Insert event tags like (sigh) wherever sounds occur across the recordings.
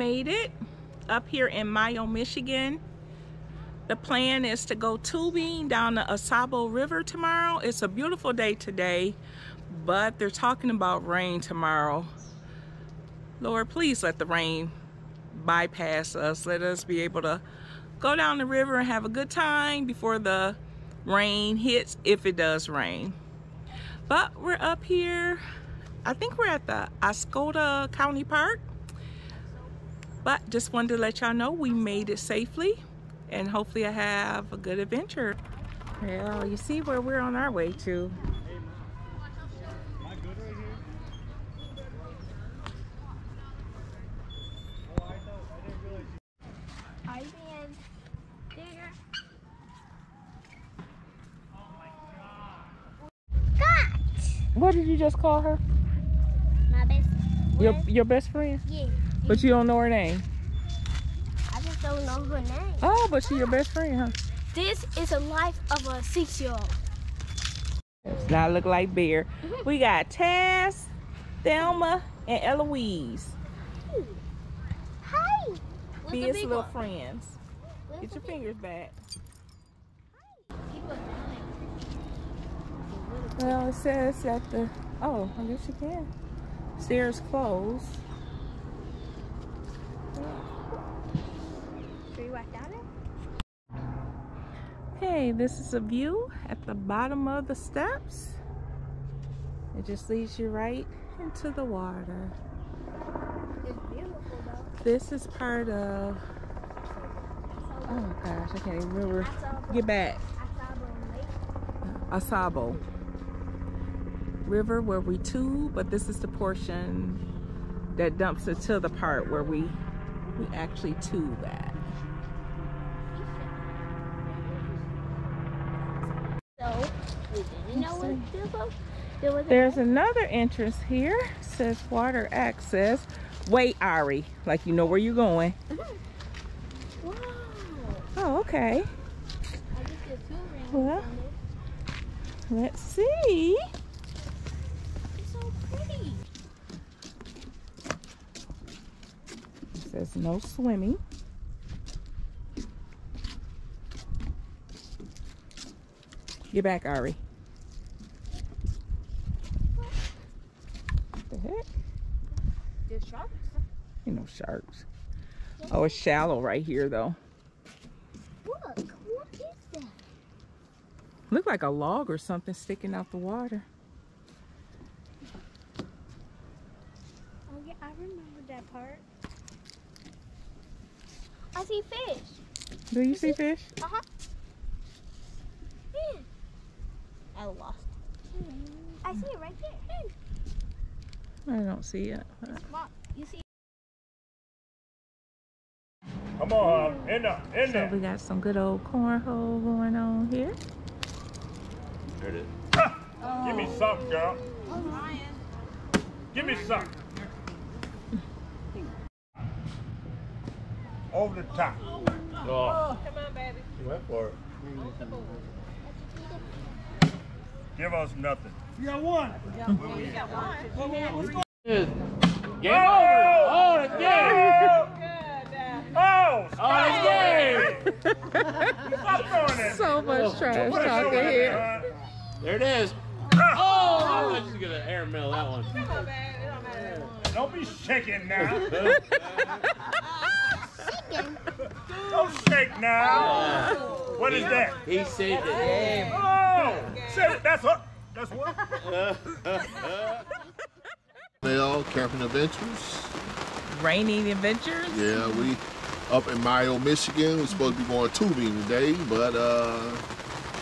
made it up here in Mio, Michigan. The plan is to go tubing down the Au Sable River tomorrow. It's a beautiful day today, but they're talking about rain tomorrow. Lord, please let the rain bypass us. Let us be able to go down the river and have a good time before the rain hits, if it does rain. But we're up here. I think we're at the Ascota County Park. But just wanted to let y'all know we made it safely and hopefully I have a good adventure. Well, you see where we're on our way to. I being there. Got What did you just call her? my best Your friend. your best friend? Yeah, But you don't know her name. I just don't know her name. Oh, but she your best friend, huh? This is a life of a six-year-old. Does not look like Bear. Mm-hmm. We got Taz, Thelma, and Eloise. Hi. What's Be his little one? friends. Get your fingers back. Well, it says that the, oh, I guess you can. Stairs closed. Should we down there? Okay, this is a view at the bottom of the steps. It just leads you right into the water. It's beautiful though. This is part of, oh gosh, I can't even remember. Get back. Au Sable River where we tube, but this is the portion that dumps it to the part where we we actually tube at. So, we didn't know what see. this was. There There's another entrance here. It says water access. Wait, Ari, like you know where you're going. Mm-hmm. Wow. Oh, okay. I just did two rings Well. Let's see. It's so pretty. It says no swimming. Get back, Ari. What the heck? There's sharks. You know sharks. Oh, it's shallow right here though. Look, what is that? Look like a log or something sticking out the water. Oh yeah, I remember that part. I see fish. Do you see fish? Uh huh. Yeah. I lost. I see it right there. I don't see it. Mom, you see? Come on, Hub. in there, in So there. we got some good old cornhole going on here. There it is. Give me something, girl. Give me something. Over the top. Oh. Come on, baby. You went for it. Give us nothing. You got one. Game over! Oh, it's game! Oh, Oh, it's game! stop throwing that. So much trash Put it here. there, There it is. huh? Oh, oh I'm just gonna air mail that one. Come on, man. Don't be shaking now. Shaking. (laughs) Don't shake now. What is that? He saved it. Oh, shit, that's what. That's what. (laughs) Mail Camping Adventures. Raining adventures. Yeah, we up in Mio, Michigan. We're supposed to be going tubing today, but uh,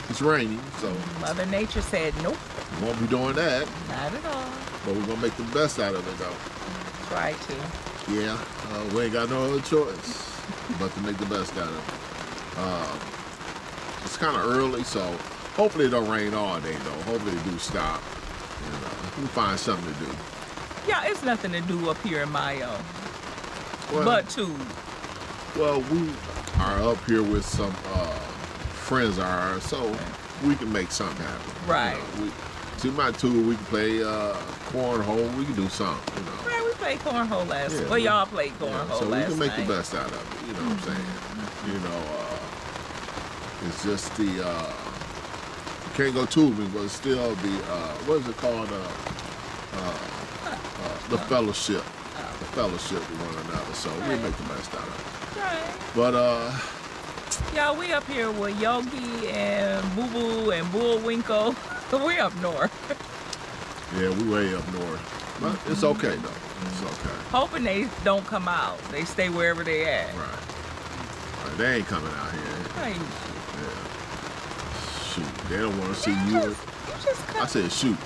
it's raining, so Mother Nature said, nope, we won't be doing that. not at all. But we're gonna make the best out of it, though. Try to. Yeah, uh, we ain't got no other choice (laughs) but to make the best out of it. Uh, it's kind of early, so hopefully it don't rain all day, though. Hopefully it do stop. And uh, we find something to do. Yeah, it's nothing to do up here in Mio, Well, but to well, we are up here with some uh, friends of ours, so we can make something happen. you Right. know. we, see, my two, we can play uh, cornhole. We can do something, you know. right. We played cornhole last. Yeah, well, we- y'all played cornhole Yeah, cornhole so we can make night. the best out of it. You know what I'm saying? You know, uh, it's just the uh, can't go tubing, but still the uh, what is it called? Uh, uh, uh, the fellowship, the fellowship with one another. So we make the best out of it. Right. But uh, Yeah, we up here with Yogi and Boo Boo and Bullwinkle. (laughs) we up north. yeah, we way up north, but it's okay though. It's okay. Hoping they don't come out. They stay wherever they at. Right. right. They ain't coming out here. Right. Yeah. Shoot, they don't want to see You you. just, you just I said shoot.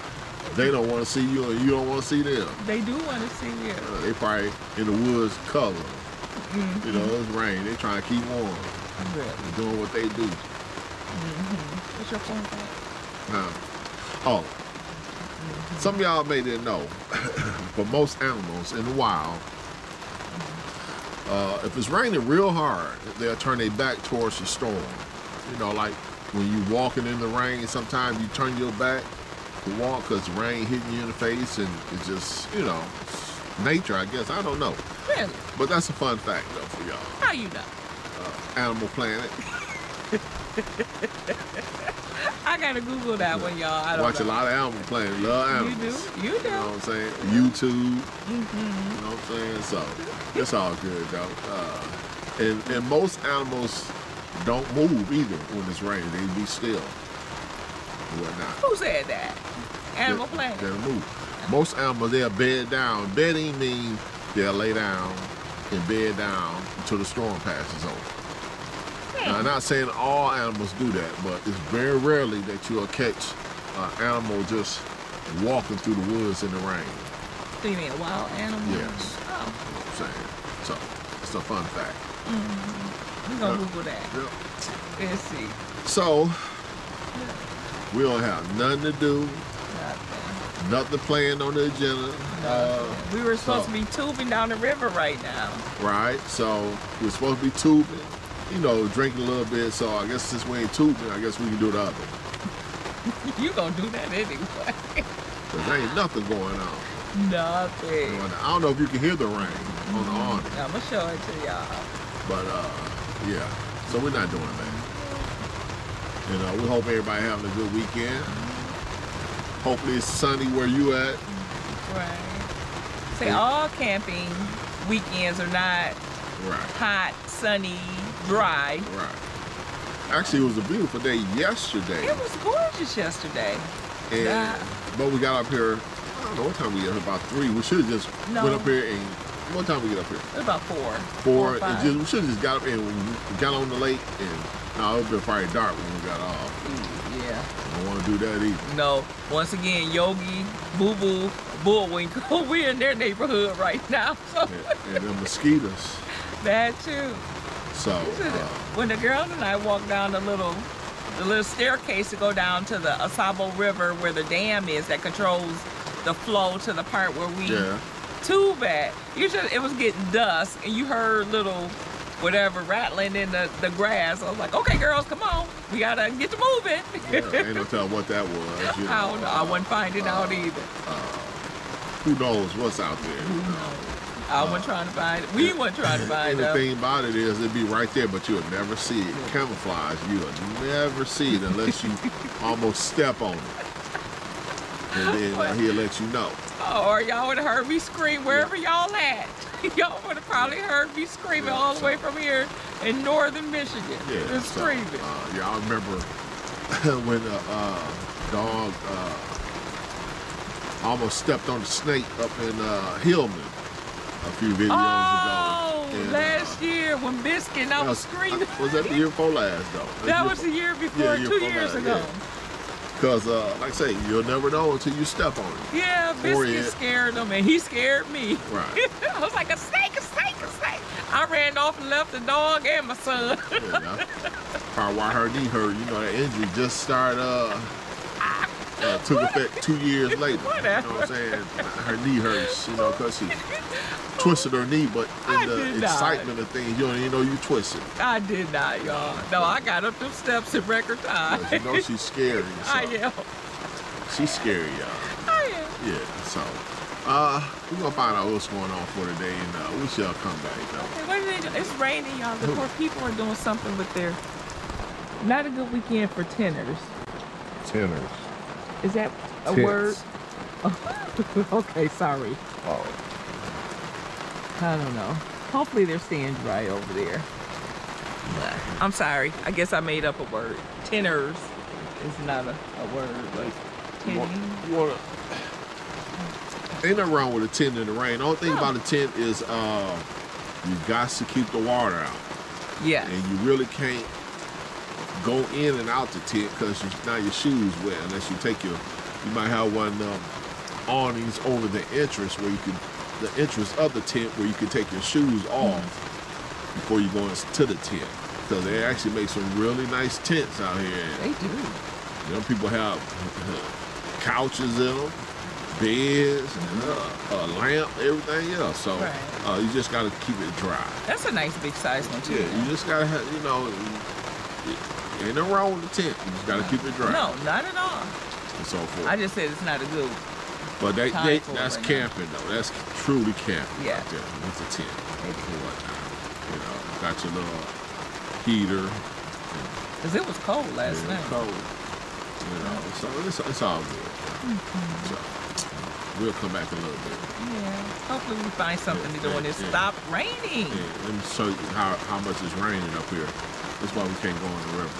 They don't want to see you, and you don't want to see them. They do want to see you. Uh, they probably in the woods cover. Mm-hmm. You know, it's rain. They trying to keep warm. Really. They're doing what they do. What's your point? Pat? Now, oh, some of y'all may didn't know, (coughs) but most animals in the wild, uh, if it's raining real hard, they'll turn their back towards the storm. You know, like when you walking in the rain, sometimes you turn your back walk because the rain hitting you in the face, and it's just, you know, nature, I guess. I don't know. Really? But that's a fun fact, though, for y'all. How you know? Animal Planet. (laughs) I gotta Google that one, y'all. I don't Watch know. a lot of Animal Planet. Love animals. You do. You You know do. what I'm saying? YouTube. Mm-hmm. You know what I'm saying? So it's all good, though. Uh, and, and most animals don't move either when it's raining. They be still. And Whatnot. Who said that? Animal They- Planet. They'll move. Most animals, they'll bed down. Bedding means they'll lay down and bed down until the storm passes over. Hmm. Now, I'm not saying all animals do that, but it's very rarely that you'll catch an animal just walking through the woods in the rain. So you mean a wild animal? Yes. Oh, You know what I'm saying? So, it's a fun fact. Mm-hmm. We're gonna Yeah. Google that. Yep. Let's see. So, we don't have nothing to do, Nothing. nothing planned on the agenda. Uh, we were supposed so- to be tubing down the river right now. right? So, we're supposed to be tubing, you know, drinking a little bit. So, I guess since we ain't tubing, I guess we can do the other. (laughs) you gonna do that anyway. (laughs) Because there ain't nothing going on. Nothing. I don't know if you can hear the rain on the awning. I'm gonna show it to y'all. But uh, yeah, so we're not doing that. You know, we hope everybody having a good weekend. Hopefully it's sunny where you at. Right. Say Yeah. all camping weekends are not Right, hot, sunny, dry. right. Actually, it was a beautiful day yesterday, It was gorgeous yesterday. and yeah. but we got up here. I don't know what time we got up here. About three. We should have just No. went up here and what time we get up here? About four. Four. and five. just, we should have just got up and got on the lake and. No, it would been probably dark when we got off. Yeah. I don't want to do that either. No, once again, Yogi, Boo Boo, Bullwinkle, (laughs) we're in their neighborhood right now. So And, and the mosquitoes. (laughs) that too. So, uh, When the girl and I walked down the little the little staircase to go down to the Au Sable River where the dam is that controls the flow to the part where we yeah. tube at, you just it was getting dusk and you heard little whatever rattling in the, the grass. I was like, okay girls, come on. We gotta get to moving. Yeah, ain't no telling what that was. (laughs) You know. I don't know. I wasn't finding out uh, either. Who knows what's out there? You know. I wasn't trying to find it. We weren't trying to find And the thing about it is, it'd be right there, but you'll never see it. Camouflage, you'll never see it unless you (laughs) almost step on it. And then uh, he'll let you know. Oh, or y'all would have heard me scream wherever y'all at. (laughs) y'all would have probably heard me screaming Yeah, all the way from here in northern Michigan. Yeah. Just so, screaming. uh, y'all remember (laughs) when a uh, dog uh, almost stepped on a snake up in uh, Hillman a few videos ago. oh, And, last uh, year when Biscuit I was screaming. Was that the year before last though? That was the year before, year two before years last, ago. yeah. Cause uh, like I say, you'll never know until you step on it. Yeah, Biscuit it- scared him and he scared me. Right. (laughs) I was like, a snake, a snake, a snake. I ran off and left the dog and my son. Yeah. Probably why her knee hurt. You know that injury just started. Uh, uh, took effect two years (laughs) later. You know what I'm saying? Her knee hurts. You know, cause she twisted her knee, but in the did not. excitement of things, you don't even know you twisted. I did not, y'all. No, I got up them steps in record time. you know she's (laughs) scary. So I am. She's scary, y'all. I am. Yeah. So, uh, we're gonna find out what's going on for today, and uh, we shall come back though. What are they doing? It's raining, y'all. The poor people are doing something with their. Not a good weekend for tenors. Tenors. Is that a Tits. word? (laughs) okay, sorry. Oh. I don't know. Hopefully they're staying dry over there. But I'm sorry. I guess I made up a word. Tenors is not a, a word, but You want, tinning. you wanna, ain't nothing wrong with a tent in the rain. The only thing No. about a tent is uh, you got to keep the water out, Yeah. and you really can't go in and out the tent because now your shoes wet unless you take your. You might have one um, awnings over the entrance where you can, the entrance of the tent where you can take your shoes off before you go into the tent. Because they actually make some really nice tents out here. They do. You know, people have (laughs) couches in them, beds, uh, a lamp, everything else. So Right. uh, you just got to keep it dry. That's a nice big size one too. Yeah, you just got to have, you know, ain't no wrong with the tent. You just got to keep it dry. No, not at all. And so forth. I just said it's not a good. But they, they that's right now. camping though. That's truly camping. Yeah. Right there. That's a tent. or whatnot. You know, got your little heater. Cause it was cold last Yeah, night. cold. You know, so it's, it's all good. Mm-hmm. So we'll come back a little bit. Yeah. Hopefully we find something to do when it Yeah, yeah. stop raining. Yeah, let me show you how, how much it's raining up here. That's why we can't go in the river.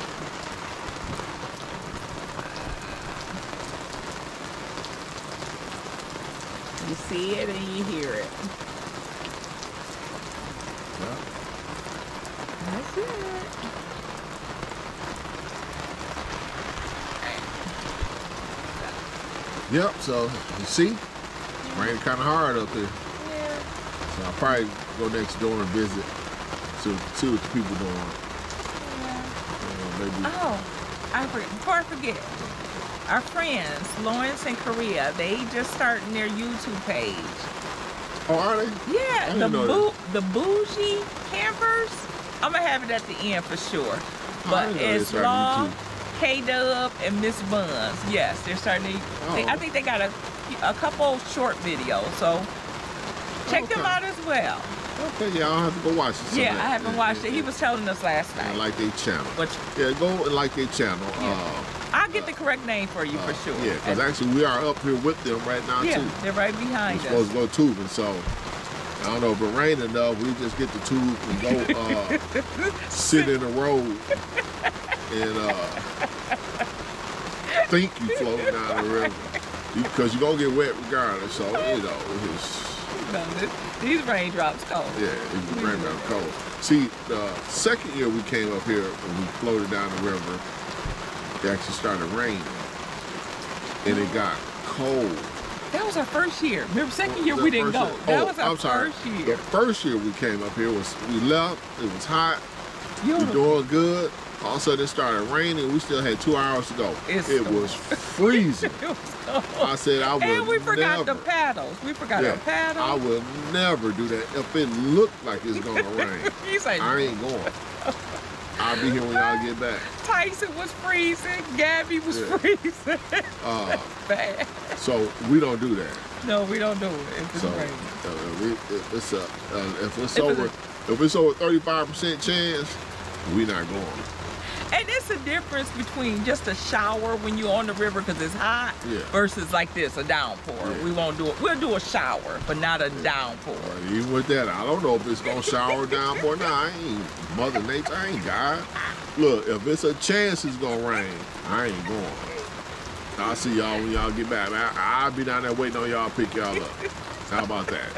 See it and you hear it. Yeah. That's it. Yep, so you see, it's raining kind of hard up here. Yeah. So I'll probably go next door and visit, to see what the people doing. You know, maybe. Oh, I forget. Before I forget, our friends Lawrence and Korea, they just starting their YouTube page. Oh, are they? Yeah, I the bou- the bougie campers. I'm gonna have it at the end for sure. Oh, But it's Law, K Dub, and Miss Buns. Yes, they're starting. To, they, I Oh. think they got a a couple short videos, so check them out as well. Okay, yeah, I'll have to go watch it. Yeah. I haven't watched it. He was telling us last I night. like their channel. But Yeah, go and like their channel. Yeah. Uh, I'll get the correct name for you for sure. Yeah, because actually we are up here with them right now yeah, too. they're right behind We're us. supposed to go tubing, so I don't know if it rain enough. We just get the tube and go uh, (laughs) sit in the road and uh, think you floating down the river because you are gonna get wet regardless. So you know, it's, (laughs) These raindrops cold. yeah, it's rain around cold. See, the second year we came up here we floated down the river, it actually started raining and it got cold. That was our first year. Remember, second year we didn't go. year- That oh, was our I'm sorry. first year. The first year we came up here was we left. It was hot. We Beautiful. doing good. All of a sudden it started raining. We still had two hours to go. It's it was freezing. (laughs) It was cold. I said I would and we forgot never. the paddles. We forgot yeah, the paddles. I will never do that if it looked like it's (laughs) gonna rain. He's like, I ain't going. (laughs) I'll be here when y'all get back. Tyson was freezing. Gabby was Yeah. freezing. (laughs) Uh, Bad. so we don't do that. No, we don't do it if it's So raining. uh, we, it, it's uh, if it's If it's over a- if it's over thirty five percent chance, we not going. And it's a difference between just a shower when you're on the river because it's hot Yeah. versus like this, a downpour. Yeah. We won't do it. We'll do a shower, but not a downpour. But even with that, I don't know if it's gonna shower down or not. I ain't Mother Nature. I ain't God. Look, if it's a chance it's gonna rain, I ain't going. I'll see y'all when y'all get back. I, I'll be down there waiting on y'all to pick y'all up. How about that?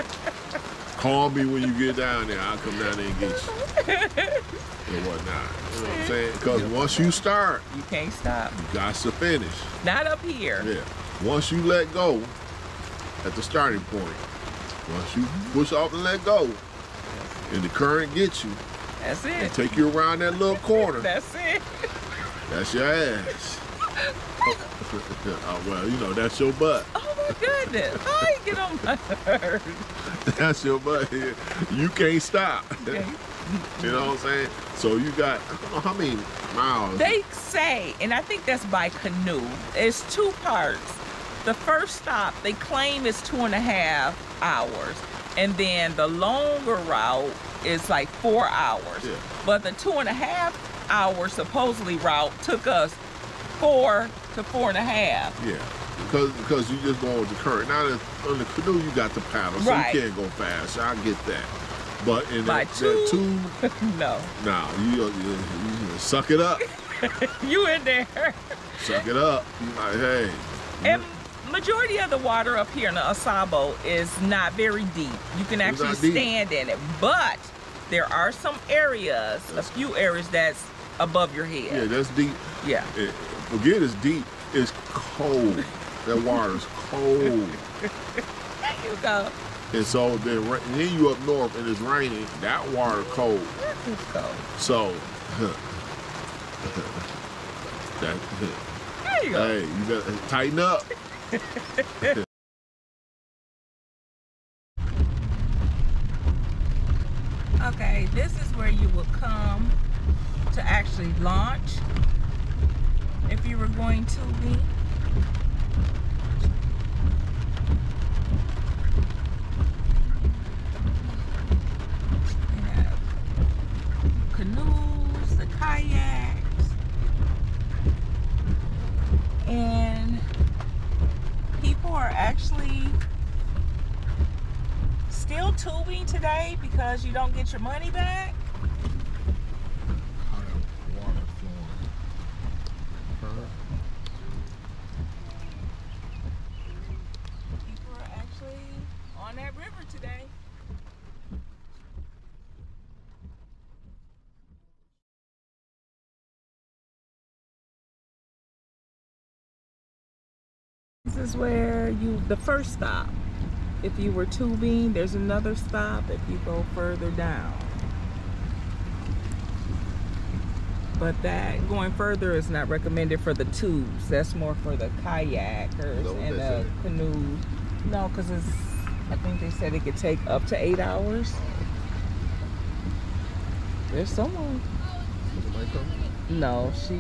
Call me when you get down there. I'll come down there and get you. and whatnot. You know what I'm saying? Because once you start, You can't stop. you got to finish. Not up here. Yeah. Once you let go at the starting point, once you push off and let go, and the current gets you, That's it. and take you around that little corner, (laughs) That's it. that's your ass. oh, (laughs) well, you know, that's your butt. Oh my goodness. How you get on my nerves? (laughs) That's your butt here. You can't stop. (laughs) Okay. You know what I'm saying? So you got, I don't know how many miles. They say, and I think that's by canoe, it's two parts. The first stop they claim is two and a half hours. And then the longer route is like four hours. Yeah. But the two and a half hour supposedly route took us four to four and a half. Yeah, because because you just going with the current. Now that on the canoe you got the paddle, so Right. you can't go fast. I get that. But in By that, two- that two, (laughs) no. nah, you, you, you suck it up, (laughs) You in there. suck it up. Like, hey, And majority of the water up here in the Au Sable is not very deep. You can actually stand in it. But there are some areas, a few areas that's above your head. yeah, that's deep. Yeah. Eh, forget it's deep. It's cold. That water's cold. There you go. And so then, then you up north and it's raining. That water cold. Let's. So (laughs) that There you go. hey, you got tighten up. (laughs) Okay, this is where you would come to actually launch if you were going to be. Canoes, the kayaks, and people are actually still tubing today because you don't get your money back. People are actually on that river today. This is where you, the first stop. If you were tubing, there's another stop if you go further down. But that going further is not recommended for the tubes. That's more for the kayakers what and the canoe. No, because it's. I think they said it could take up to eight hours. There's someone. No, she.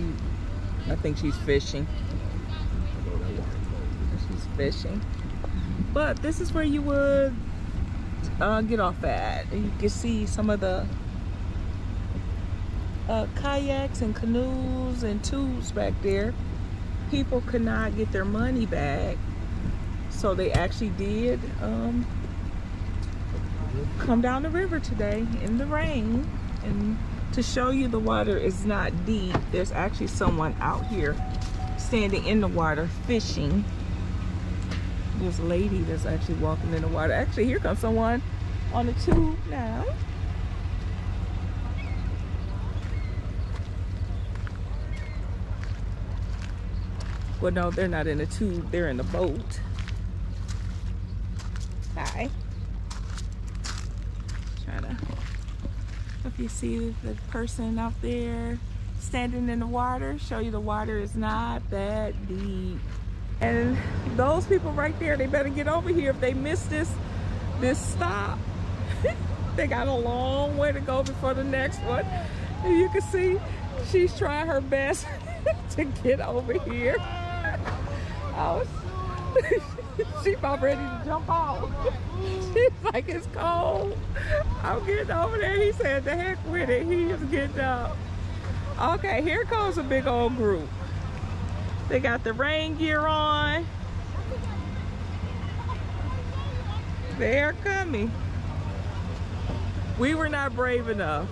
I think she's fishing. Fishing. But this is where you would uh, get off at. You can see some of the uh, kayaks and canoes and tubes back there. People could not get their money back. So they actually did um, come down the river today in the rain. And to show you the water is not deep, there's actually someone out here standing in the water fishing. A lady that's actually walking in the water. Actually, here comes someone on the tube now. Well, no, they're not in the tube. They're in the boat. Hi. Try to, if you see the person out there standing in the water, show you the water is not that deep. And those people right there, they better get over here if they miss this, this stop. (laughs) they got a long way to go before the next one. And you can see she's trying her best (laughs) to get over here. Oh, (laughs) she about ready to jump off. She's like, it's cold. I'm getting over there. He said, the heck with it. He is getting up. Okay, here comes a big old group. They got the rain gear on. They're coming. We were not brave enough.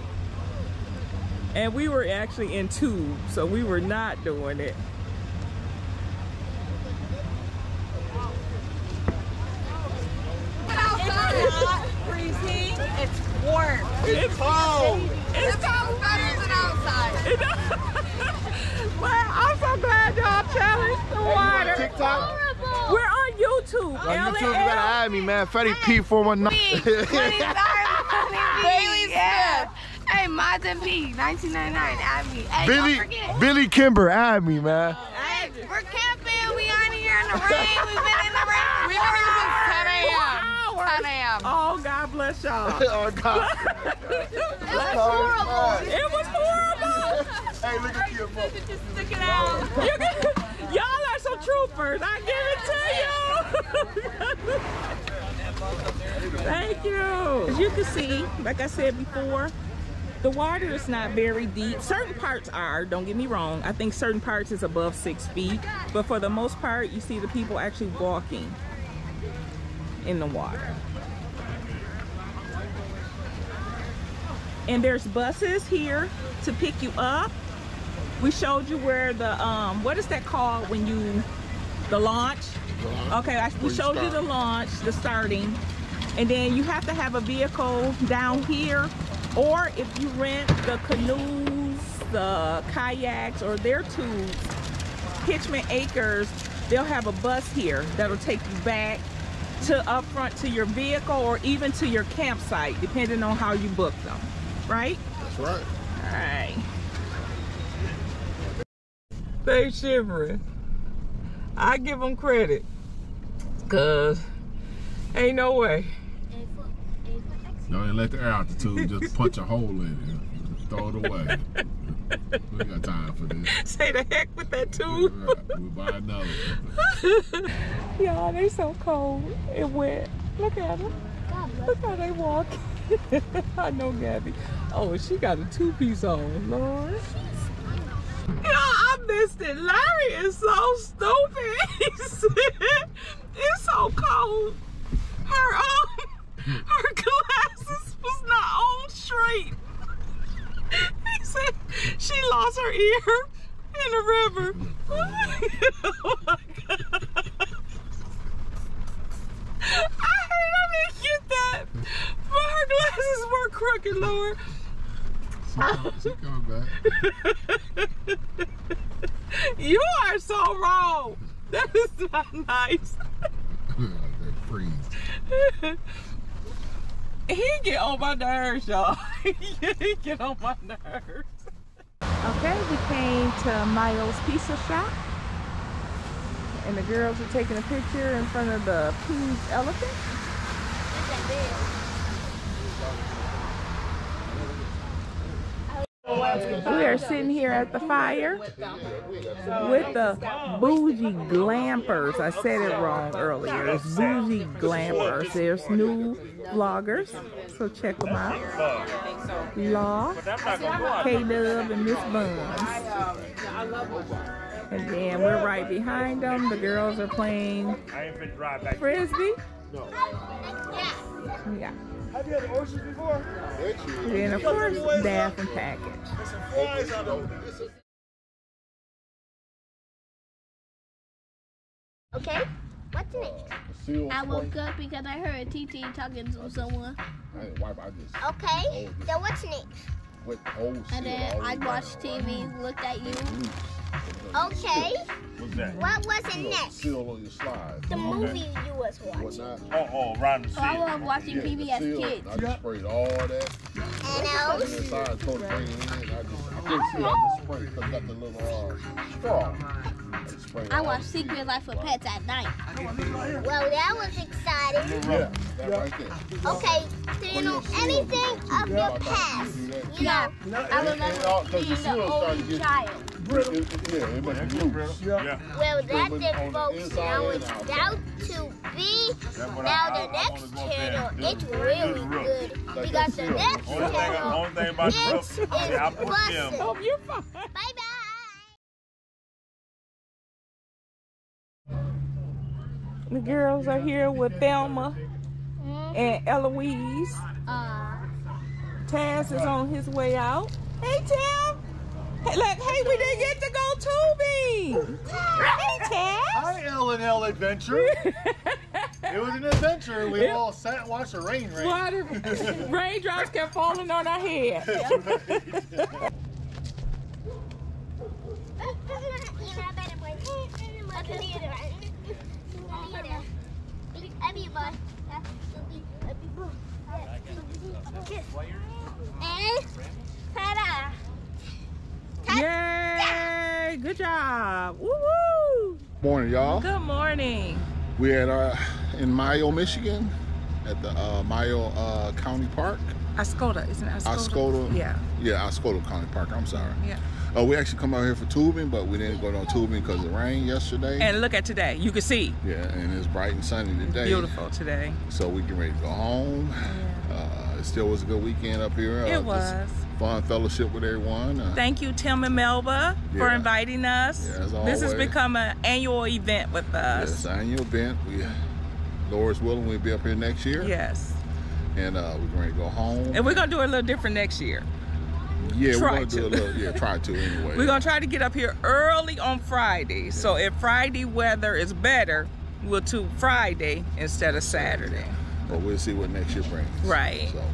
And we were actually in tube, so we were not doing it. freezing. It's warm. It's cold. It's sounds (laughs) better than outside. well, I'm so glad y'all challenged the water. TikTok? We're on YouTube. On YouTube, you gotta add me, man. Fetty P 419. Bailey Smith. Hey, Mazda P, 1999. Add me. Hey, Billy. Billy Kimber, add me, man. Hey, we're camping. We on here in the rain. We've been in the rain. (laughs) We've been here since 10 a.m. 10 a.m. Oh, God bless y'all. (laughs) oh, God. (laughs) It was oh, horrible. It was horrible. Hey, look at you. Just stick it out. You can- y'all are some troopers. I give it to you. (laughs) Thank you. As you can see, like I said before, the water is not very deep. Certain parts are, don't get me wrong. I think certain parts is above six feet. But for the most part, you see the people actually walking in the water. And there's buses here to pick you up. We showed you where the um what is that called when you the launch? Okay, I, we Where you showed you the launch, the starting, and then you have to have a vehicle down here, or if you rent the canoes, the kayaks, or their tubes, Hinchman Acres, they'll have a bus here that'll take you back to up front to your vehicle or even to your campsite, depending on how you book them, right? That's right. All right. They shivering. I give them credit. Cause ain't no way. Y'all ain't let the air out the tube. Just (laughs) punch a hole in it. Throw it away. we got time for this. Say the heck with that tube. Right. We'll buy another. (laughs) Y'all, they so cold and wet. Look at them. Look how they walk. (laughs) I know Gabby. Oh, she got a two-piece on, Lord. Yeah, I missed it. Larry is so stupid. (laughs) It's so cold. Her um, her glasses was not on straight. He said she lost her ear in the river. (laughs) oh my god. I hate I didn't get that. But her glasses were crooked, Lord. She coming back. (laughs) You are so wrong. That is not nice. they freeze. (laughs) He get on my nerves, y'all. (laughs) he get on my nerves. Okay, we came to Miles Pizza Shop. And the girls are taking a picture in front of the pink elephant. We are sitting here at the fire with the bougie glampers. I said it wrong earlier. It's bougie glampers. There's new vloggers, so check them out. Law, K-Dub, and Miss Buns. And then we're right behind them. The girls are playing frisbee. Yeah. Have you had oysters before? And then of course, Daff and Package. Okay, what's next? Seal I spray. woke up because I heard TT talking to someone. I ain't wipe. I just Okay, then what's next? wet whole seal And then I watched. TV, looked at you. Loose. Okay, What's that? what was it next? Seal on your slide. The movie you was watching. Whatnot. Oh, oh, around the So I sea. was watching Yeah, PBS seal, Kids. I just sprayed all that. And Put it else, inside, told the bring it in. I just, I couldn't see. I just sprayed because I got the little uh, straw. I just sprayed I all watched Secret Life of Pets at night. well, that was exciting. Yeah, that right there. Okay, do you know anything of your past? You know, I remember being the only child. It, it, yeah, it must be loose. Yeah. well, that on did the folks now it's about to be. Now I, the I, I next wanna go up there channel, and it's really good. We got the next Only thing, channel. only thing about It's rough, yeah, I busted. Oh, you're fine. Bye bye. The girls are here with Thelma and Eloise. Uh, Taz is on his way out. Hey, Tim. Hey, look, hey, we didn't get to go tubing. Hey, Taz. Hi, L and L Adventure. It was an adventure. We all sat and watched the rain rain. Water, raindrops kept falling on our head. Yay! Good job. Woo woo! Morning, y'all. Good morning. We're at uh, in Mio, Michigan, at the uh, Mio uh, County Park. Ascota, isn't it Ascota? Oscoda. Yeah. Yeah, Oscoda County Park. I'm sorry. Yeah. Uh, we actually come out here for tubing, but we didn't go no tubing because it rained yesterday. And look at today. You can see. yeah, and it's bright and sunny today. Beautiful today. So we get ready to go home. Uh, it still was a good weekend up here. Uh, It just was. Fun fellowship with everyone. Uh, Thank you, Tim and Melba, for inviting us. Yeah, this has become an annual event with us. an annual event. We, Lord's willing, we'll be up here next year. Yes. And uh, we're going to go home. And we're going to do it a little different next year. yeah, try we're going to do a little. Yeah, (laughs) try to anyway. We're going to try to get up here early on Friday. So if Friday weather is better, we'll do Friday instead of Saturday. but we'll see what next year brings. Right. So,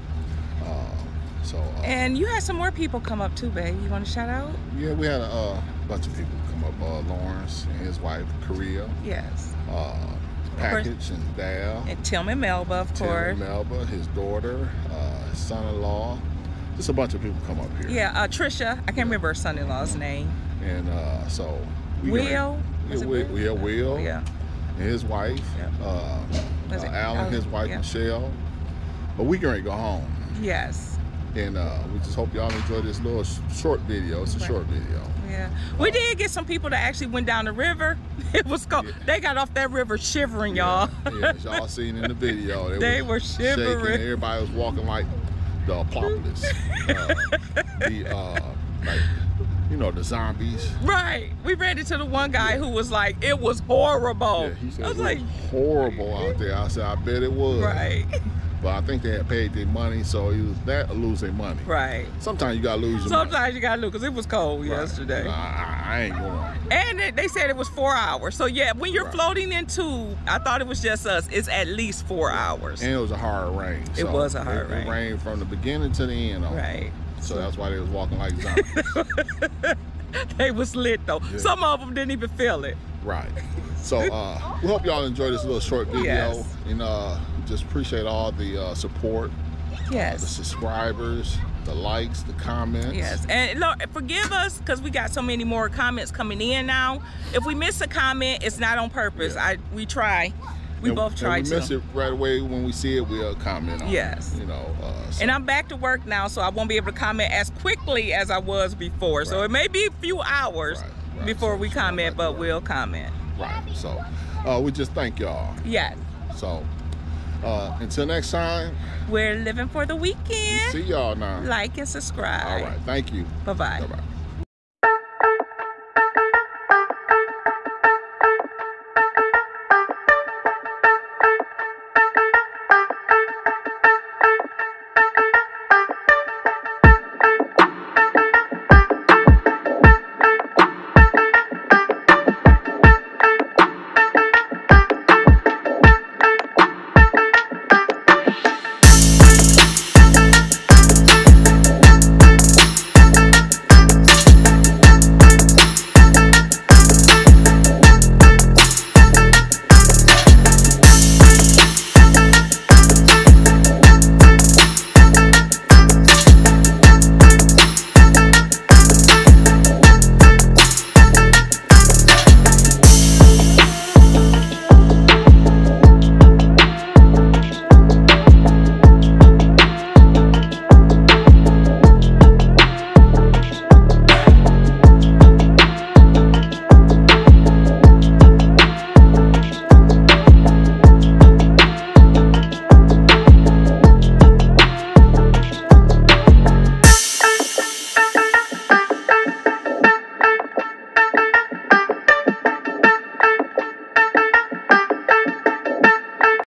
so uh, And you had some more people come up too, babe. You want to shout out? yeah, we had a uh, bunch of people come up. Uh, Lawrence and his wife, Korea, Yes. uh, Package and Dal, And Tim and Melba, of Tim course. and Melba, his daughter, uh, his son-in-law. Just a bunch of people come up here. Yeah, uh, Trisha. I can't remember her son-in-law's name. And uh, so we Will? Yeah, Was it Will, yeah, Will. Yeah. And his wife, Yeah. uh, uh, it Alan, his wife Yeah. Michelle. But we can go home. Yes. And uh, we just hope y'all enjoy this little sh- short video. It's a Right. short video. Yeah. We did get some people that actually went down the river. (laughs) It was cold. Yeah. They got off that river shivering, y'all. Yeah, y'all seen in the video. (laughs) They were shaking. shivering. Everybody was walking like the apocalypse. (laughs) uh, the, uh, like, you know, the zombies. Right. We ran into the one guy who was like, it was horrible. Yeah, he said I it was was like, horrible out there. I said, I bet it was. right, But I think they had paid their money, so it was that lose their money. right. Sometimes you gotta lose your money. Sometimes you gotta lose because it was cold Right. yesterday. I, I- ain't going. And they, they said it was four hours. So yeah, when you're Right. floating in tube, I thought it was just us. It's at least four hours. And it was a hard rain. It was a hard it, rain. It rained from the beginning to the end. On. Right. So that's why they was walking like (laughs) zombies. They was lit though. Yeah. Some of them didn't even feel it. right. So uh, we hope y'all enjoy this little short (laughs) video. Yes. And uh, just appreciate all the uh, support, the subscribers, the likes, the comments. Yes, and Lord, forgive us because we got so many more comments coming in now. If we miss a comment, it's not on purpose. Yeah. I we try, we And- both try we to. miss it right away when we see it. We'll comment on Yes. it. You know. Uh, so- And I'm back to work now, so I won't be able to comment as quickly as I was before. So it may be a few hours Right, right. before So we comment, but we'll comment. right. So uh, we just thank y'all. Yes, So uh, until next time, we're living for the weekend. see y'all now. Like and subscribe. All right. Thank you. Bye bye. Bye bye.